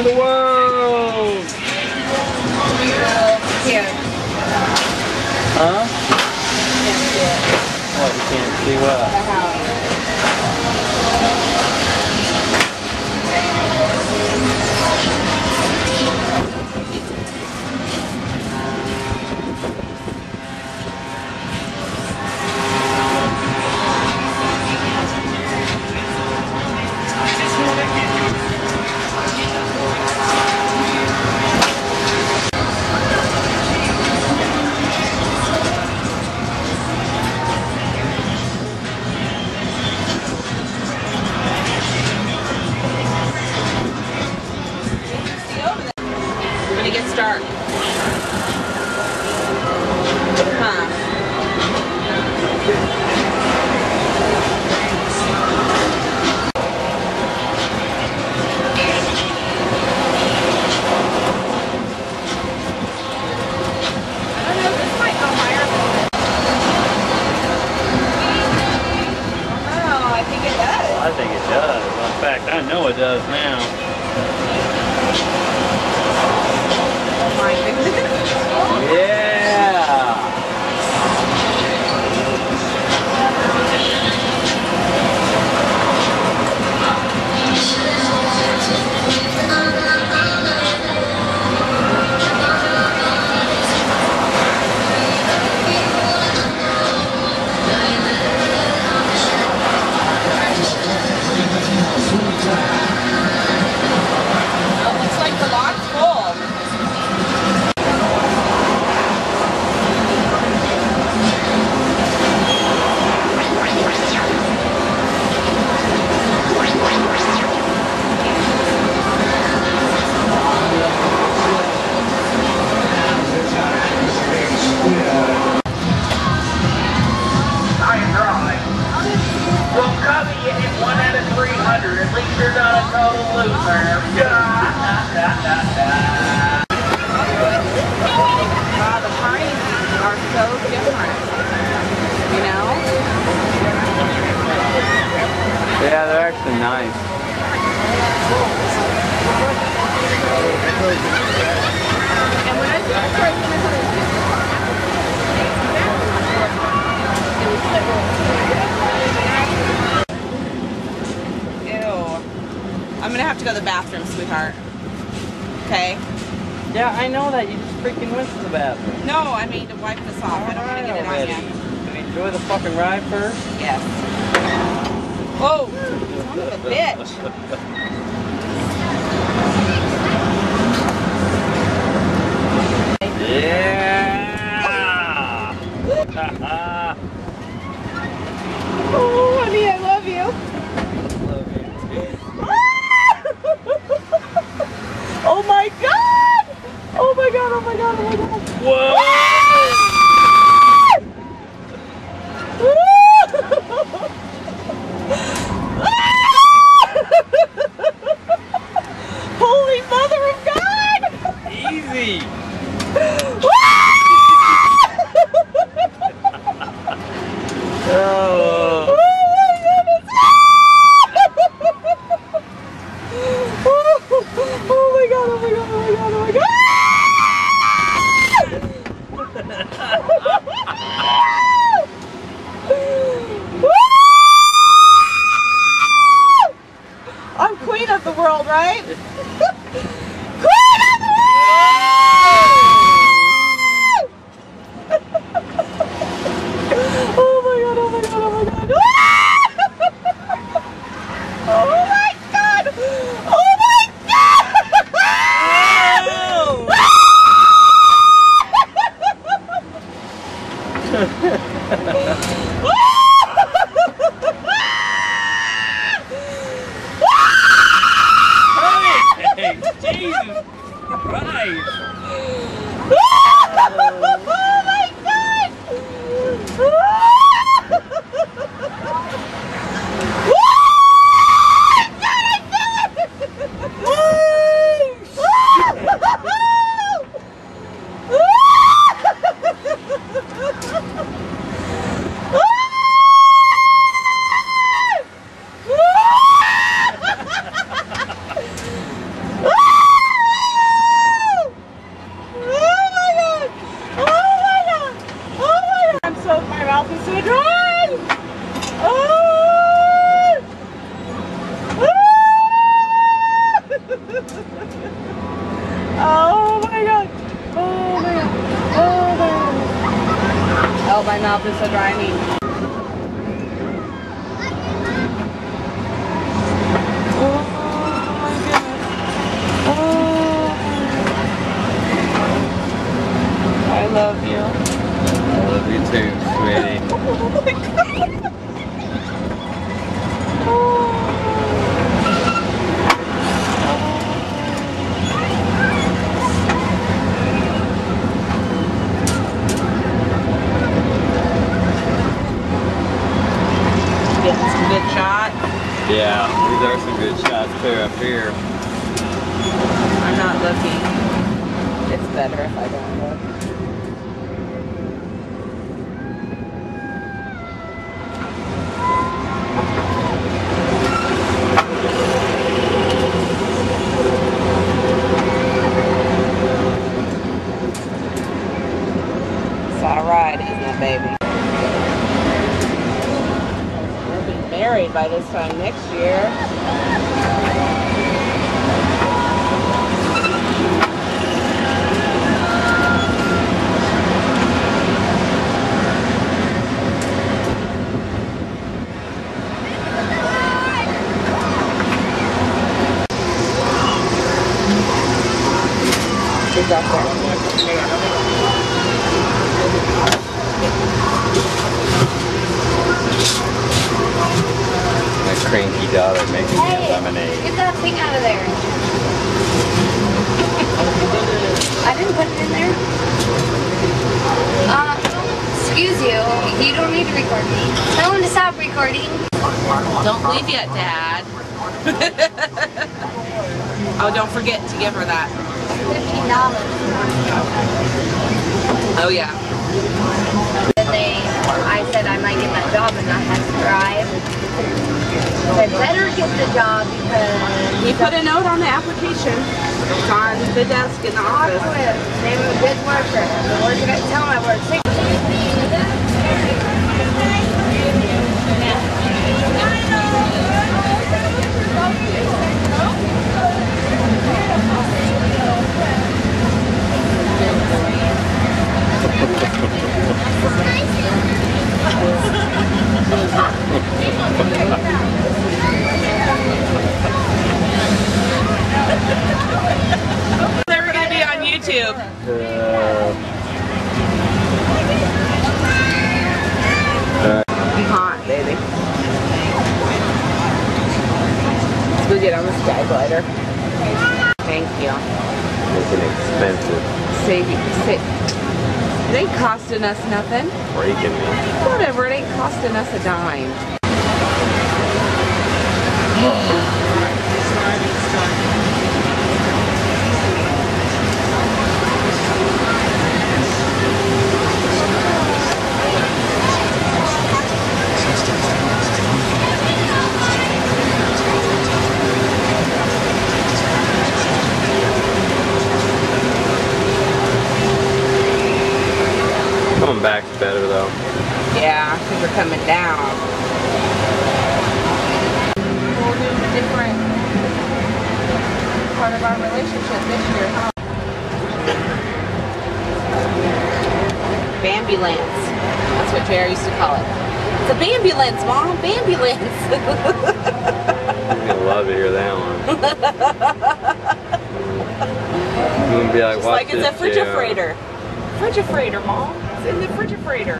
in the I know it does now. Nice. Ew. I'm gonna have to go to the bathroom, sweetheart. Okay? Yeah, I know that. You just freaking went to the bathroom. No, I mean to wipe this off. I don't want to get it on already. you. Enjoy the fucking ride first? Yes. Whoa! Son of a bitch. Yeah. Oh, honey, I love you. oh my god! Oh my god, oh my god, oh my god. Whoa! God! I'm queen of the world, right? Yeah, these are some good shots clear up here. I'm not looking. It's better if I don't look. It's alright, isn't it, baby? We'll be married by this time next year. She's up there. My cranky daughter making me Hey, lemonade. get that thing out of there. I didn't put it in there. Uh, excuse you. You don't need to record me. Tell him to stop recording. Don't leave yet, Dad. oh, don't forget to give her that. Fifteen dollars. Oh yeah. Job and not have to drive. I better get the job because He put a note on the application. It's on the desk in the office. Name of a good worker. The worker tell I work six. They're gonna be on YouTube. I'm hot, baby. Let's go get on the sky glider. Thank you. Making it expensive. Save, save. It ain't costing us nothing. Breaking me. Whatever, it ain't costing us a dime. Coming back's better though. Yeah, because we're coming down. Whole new different part of our relationship this year, huh? Bambulance. That's what Jerry used to call it. It's a bambulance, Mom. Bambulance. I'm gonna love to hear that one. I'm gonna be like, Just watch like it's a this, JR." refrigerator. Refrigerator, Mom. It's in the refrigerator.